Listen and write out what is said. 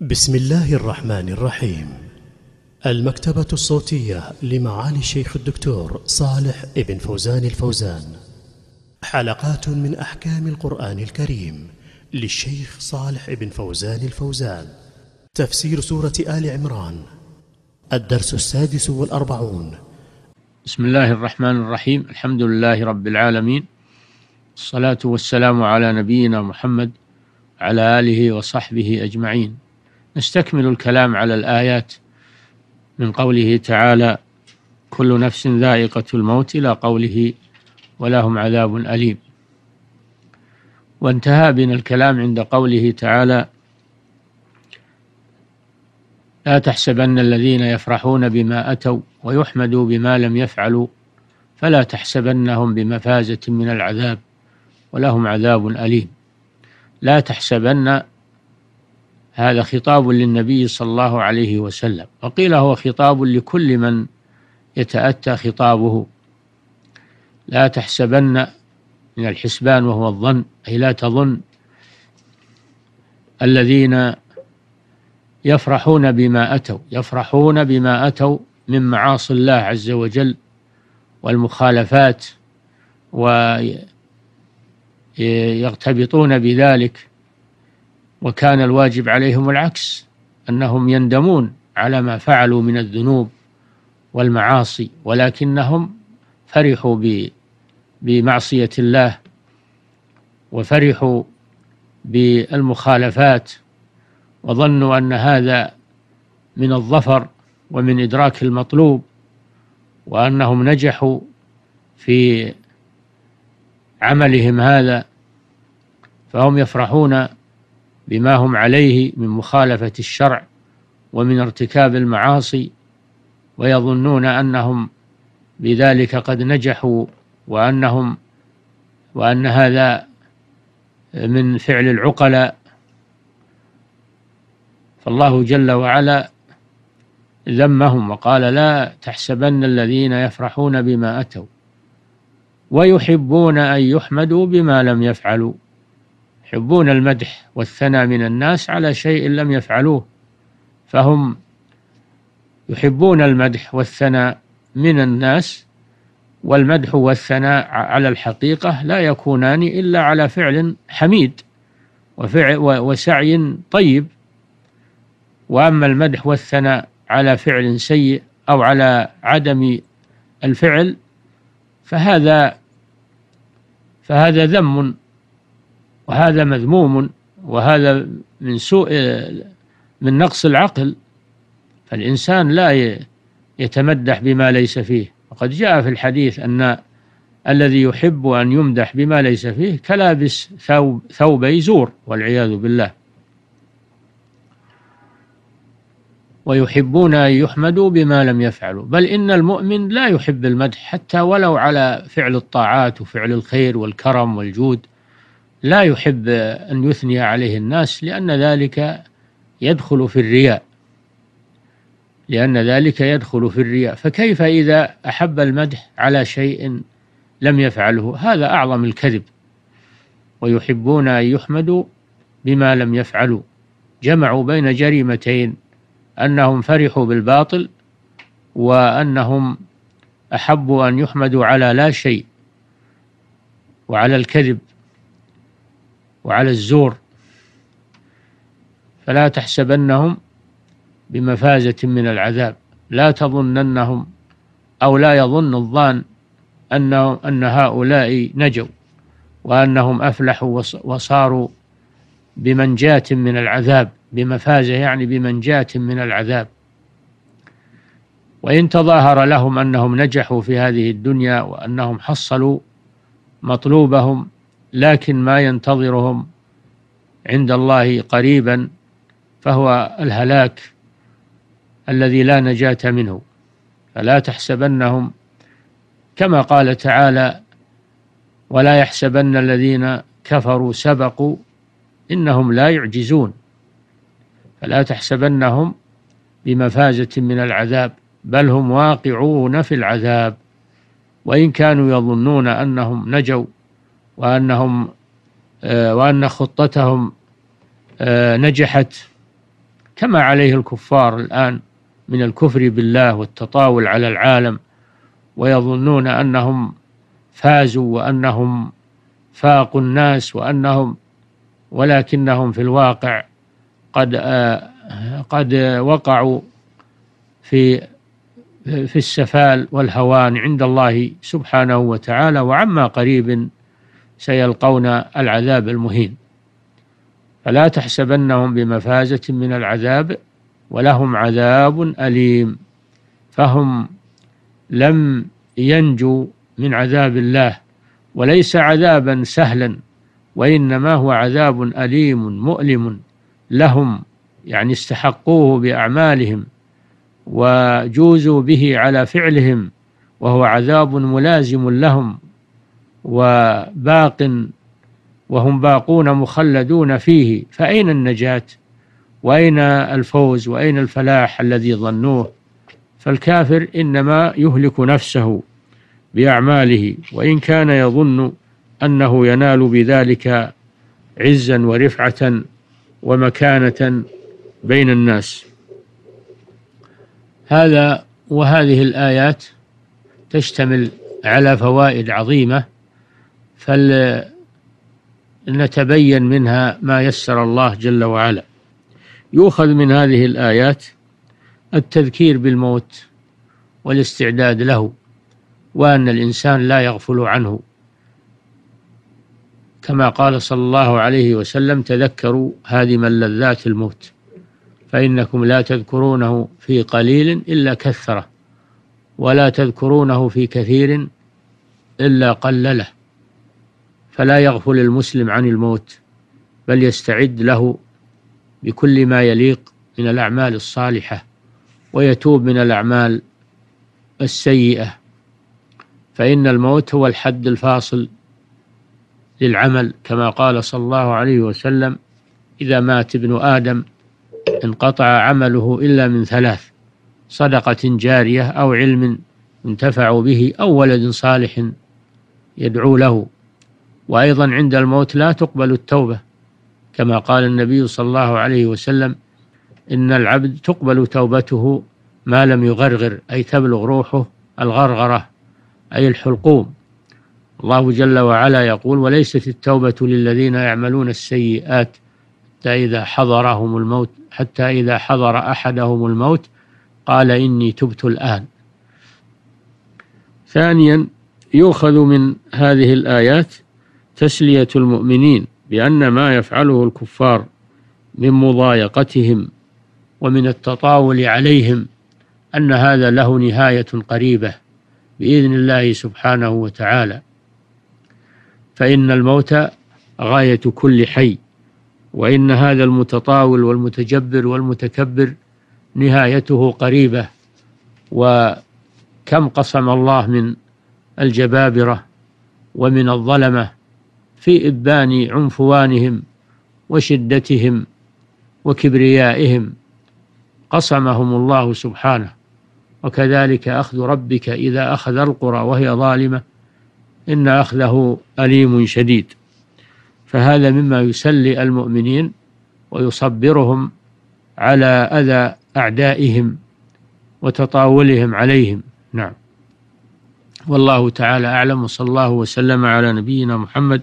بسم الله الرحمن الرحيم. المكتبة الصوتية لمعالي الشيخ الدكتور صالح ابن فوزان الفوزان. حلقات من أحكام القرآن الكريم للشيخ صالح ابن فوزان الفوزان. تفسير سورة آل عمران. الدرس السادس والأربعون. بسم الله الرحمن الرحيم. الحمد لله رب العالمين. الصلاة والسلام على نبينا محمد على آله وصحبه أجمعين. نستكمل الكلام على الآيات من قوله تعالى كل نفس ذائقة الموت إلى قوله ولهم عذاب أليم. وانتهى بنا الكلام عند قوله تعالى لا تحسبن الذين يفرحون بما أتوا ويحمدوا بما لم يفعلوا فلا تحسبنهم بمفازة من العذاب ولهم عذاب أليم. لا تحسبن هذا خطاب للنبي صلى الله عليه وسلم. وقيل هو خطاب لكل من يتأتى خطابه. لا تحسبن من الحسبان وهو الظن أي لا تظن الذين يفرحون بما أتوا يفرحون بما أتوا من معاصي الله عز وجل والمخالفات ويغتبطون بذلك وكان الواجب عليهم العكس أنهم يندمون على ما فعلوا من الذنوب والمعاصي ولكنهم فرحوا بمعصية الله وفرحوا بالمخالفات وظنوا أن هذا من الظفر ومن إدراك المطلوب وأنهم نجحوا في عملهم هذا فهم يفرحون بما هم عليه من مخالفة الشرع ومن ارتكاب المعاصي ويظنون أنهم بذلك قد نجحوا وأنهم وأن هذا من فعل العقلاء. فالله جل وعلا ذمهم وقال لا تحسبن الذين يفرحون بما أتوا ويحبون أن يحمدوا بما لم يفعلوا. يحبون المدح والثناء من الناس على شيء لم يفعلوه فهم يحبون المدح والثناء من الناس والمدح والثناء على الحقيقة لا يكونان إلا على فعل حميد وفعل وسعي طيب. وأما المدح والثناء على فعل سيء أو على عدم الفعل فهذا فهذا ذم وهذا مذموم وهذا من سوء من نقص العقل. فالإنسان لا يتمدح بما ليس فيه. وقد جاء في الحديث أن الذي يحب أن يمدح بما ليس فيه كلابس ثوب ثوبي زور والعياذ بالله. ويحبون أن يحمدوا بما لم يفعلوا. بل إن المؤمن لا يحب المدح حتى ولو على فعل الطاعات وفعل الخير والكرم والجود. لا يحب أن يثني عليه الناس لأن ذلك يدخل في الرياء. لأن ذلك يدخل في الرياء. فكيف إذا أحب المدح على شيء لم يفعله؟ هذا أعظم الكذب. ويحبون أن يحمدوا بما لم يفعلوا. جمعوا بين جريمتين أنهم فرحوا بالباطل وأنهم أحبوا أن يحمدوا على لا شيء وعلى الكذب. وعلى الزور. فلا تحسبنهم بمفازة من العذاب. لا تظننهم أو لا يظن الظان أنه أن هؤلاء نجوا وأنهم أفلحوا وصاروا بمنجاة من العذاب بمفازة يعني بمنجاة من العذاب. وإن تظاهر لهم أنهم نجحوا في هذه الدنيا وأنهم حصلوا مطلوبهم لكن ما ينتظرهم عند الله قريبا فهو الهلاك الذي لا نجاة منه. فلا تحسبنهم كما قال تعالى ولا يحسبن الذين كفروا سبقوا إنهم لا يعجزون فلا تحسبنهم بمفازة من العذاب بل هم واقعون في العذاب وإن كانوا يظنون أنهم نجوا وأنهم آه، وأن خطتهم آه، نجحت كما عليه الكفار الآن من الكفر بالله والتطاول على العالم ويظنون أنهم فازوا وأنهم فاقوا الناس وأنهم ولكنهم في الواقع قد آه، قد وقعوا في في السفال والهوان عند الله سبحانه وتعالى وعما قريب سيلقون العذاب المهين. فلا تحسبنهم بمفازة من العذاب ولهم عذاب أليم. فهم لم ينجوا من عذاب الله وليس عذابا سهلا وإنما هو عذاب أليم مؤلم لهم يعني استحقوه بأعمالهم وجوزوا به على فعلهم وهو عذاب ملازم لهم. وباق وهم باقون مخلدون فيه فأين النجاة؟ وأين الفوز؟ وأين الفلاح الذي ظنوه؟ فالكافر إنما يهلك نفسه بأعماله وإن كان يظن أنه ينال بذلك عزا ورفعة ومكانة بين الناس. هذا وهذه الآيات تشتمل على فوائد عظيمة فلنتبين منها ما يسر الله جل وعلا. يؤخذ من هذه الآيات التذكير بالموت والاستعداد له وأن الإنسان لا يغفل عنه. كما قال صلى الله عليه وسلم تذكروا هادم اللذات الموت فإنكم لا تذكرونه في قليل إلا كثره ولا تذكرونه في كثير إلا قلله. فلا يغفل المسلم عن الموت بل يستعد له بكل ما يليق من الأعمال الصالحة ويتوب من الأعمال السيئة. فإن الموت هو الحد الفاصل للعمل كما قال صلى الله عليه وسلم إذا مات ابن آدم انقطع عمله إلا من ثلاث صدقة جارية أو علم انتفعوا به أو ولد صالح يدعو له. وأيضا عند الموت لا تقبل التوبة كما قال النبي صلى الله عليه وسلم إن العبد تقبل توبته ما لم يغرغر أي تبلغ روحه الغرغرة أي الحلقوم. الله جل وعلا يقول وليست التوبة للذين يعملون السيئات حتى إذا حضرهم الموت حتى إذا حضر أحدهم الموت قال إني تبت الآن. ثانيا يؤخذ من هذه الآيات تسلية المؤمنين بأن ما يفعله الكفار من مضايقتهم ومن التطاول عليهم أن هذا له نهاية قريبة بإذن الله سبحانه وتعالى. فإن الموت غاية كل حي وإن هذا المتطاول والمتجبر والمتكبر نهايته قريبة. وكم قسم الله من الجبابرة ومن الظلمة في إبان عنفوانهم وشدتهم وكبريائهم قسمهم الله سبحانه. وكذلك أخذ ربك إذا أخذ القرى وهي ظالمة إن أخذه أليم شديد. فهذا مما يسلي المؤمنين ويصبرهم على أذى أعدائهم وتطاولهم عليهم. نعم. والله تعالى أعلم وصلى الله وسلم على نبينا محمد